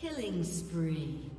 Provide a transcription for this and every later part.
Killing spree.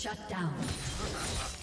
Shut down.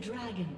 Dragon.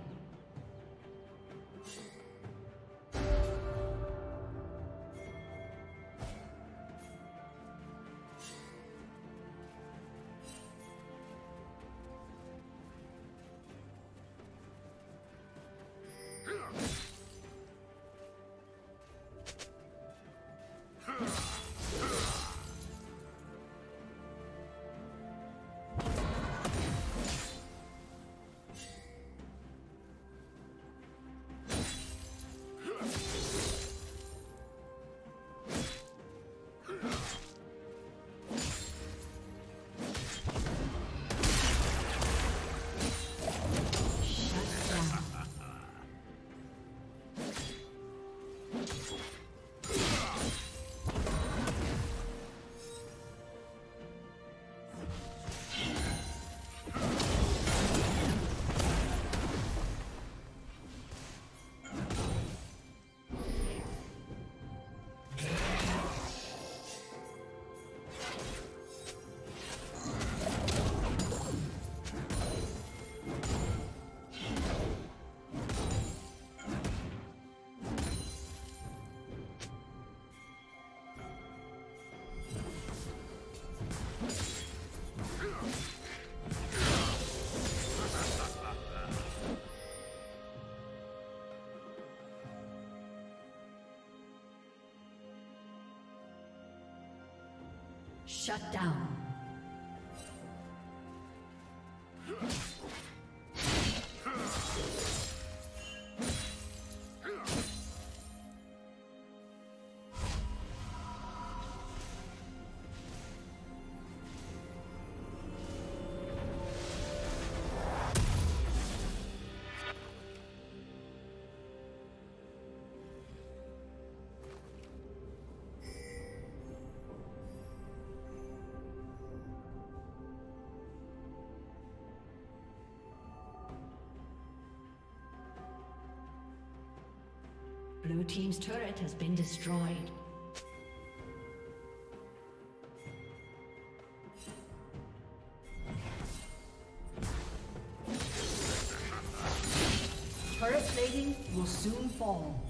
Shut down. Team's turret has been destroyed. Turret plating will soon fall.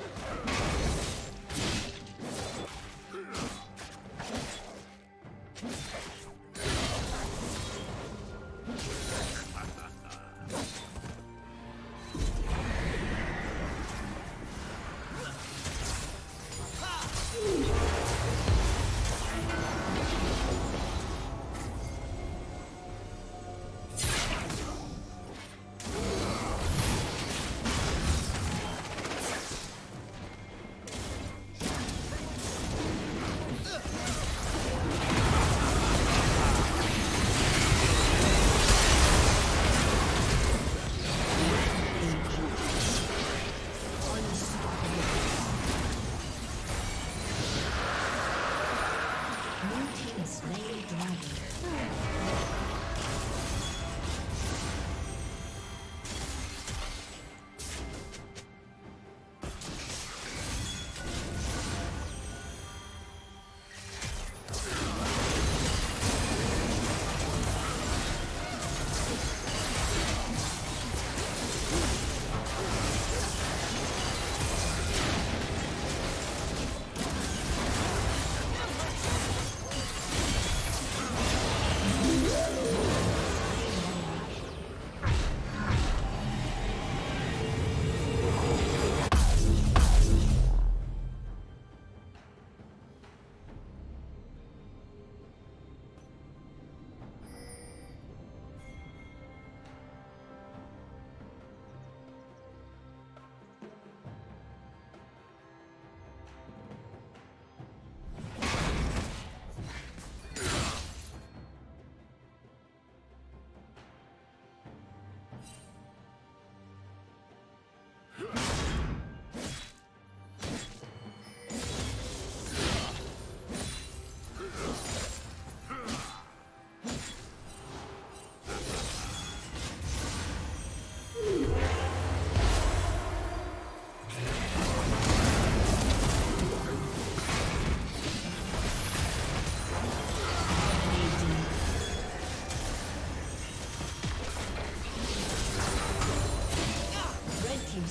Come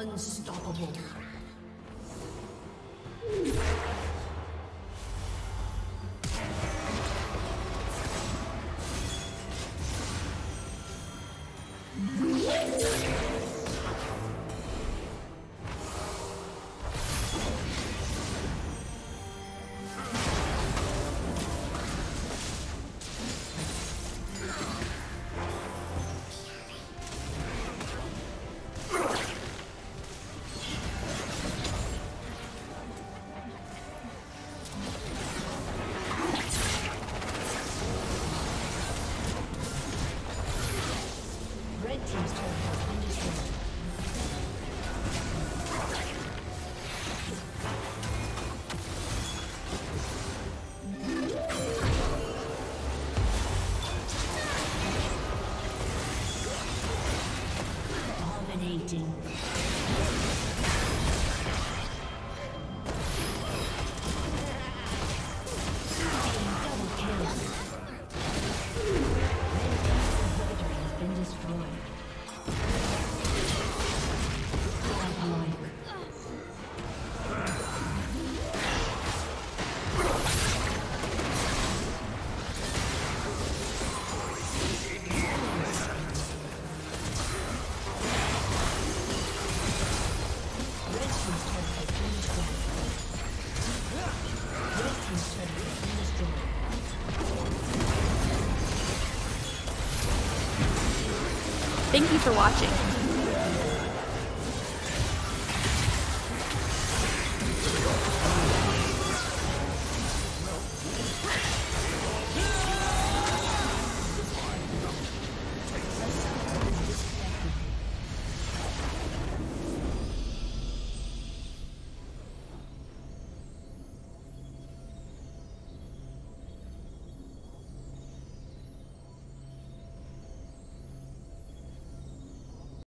Unstoppable. Thank you for watching.